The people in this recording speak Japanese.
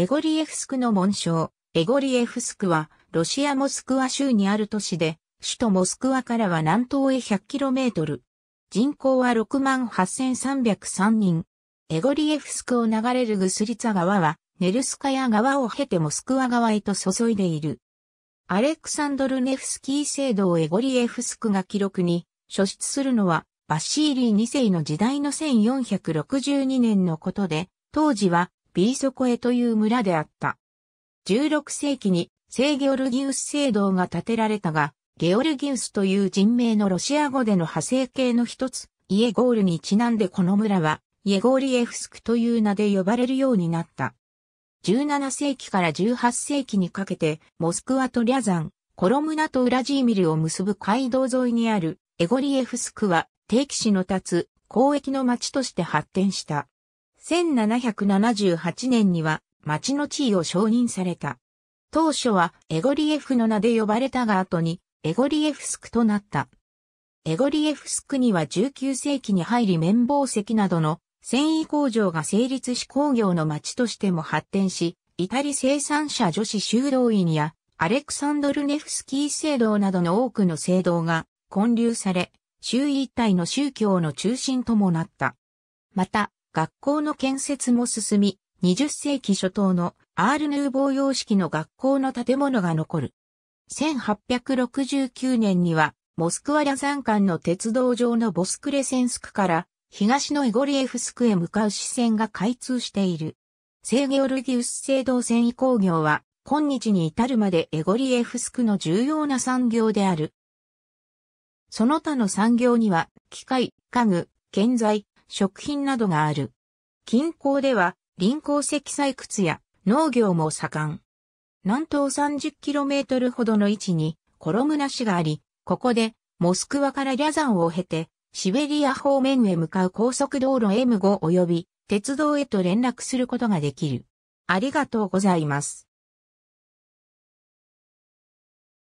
エゴリエフスクの紋章。エゴリエフスクは、ロシアモスクワ州にある都市で、首都モスクワからは南東へ 100km。人口は68,303人。エゴリエフスクを流れるグスリツァ川は、ネルスカヤ川を経てモスクワ川へと注いでいる。アレクサンドルネフスキー聖堂エゴリエフスクが記録に、所出するのは、バシーリー2世の時代の1462年のことで、当時は、ビーソコエという村であった。16世紀に、聖ゲオルギウス聖堂が建てられたが、ゲオルギウスという人名のロシア語での派生形の一つ、イエゴールにちなんでこの村は、イエゴーリエフスクという名で呼ばれるようになった。17世紀から18世紀にかけて、モスクワとリャザン、コロムナとウラジーミルを結ぶ街道沿いにあるエゴリエフスクは、定期市の立つ交易の町として発展した。1778年には町の地位を承認された。当初はエゴリエフの名で呼ばれたが後にエゴリエフスクとなった。エゴリエフスクには19世紀に入り綿棒石などの繊維工場が成立し工業の町としても発展し、イタリ生産者女子修道院やアレクサンドルネフスキー聖堂などの多くの聖堂が建立され、周囲一帯の宗教の中心ともなった。また、学校の建設も進み、20世紀初頭のアールヌーボー様式の学校の建物が残る。1869年には、モスクワリャ山間の鉄道上のボスクレセンスクから東のイゴリエフスクへ向かう支線が開通している。聖ゲオルギウス製銅繊維工業は今日に至るまでエゴリエフスクの重要な産業である。その他の産業には機械、家具、建材、食品などがある。近郊では臨鉱石採掘や農業も盛ん。南東 30km ほどの位置にコロムナ市があり、ここでモスクワからリャザンを経てシベリア方面へ向かう高速道路 M5 及び鉄道へと連絡することができる。ありがとうございます。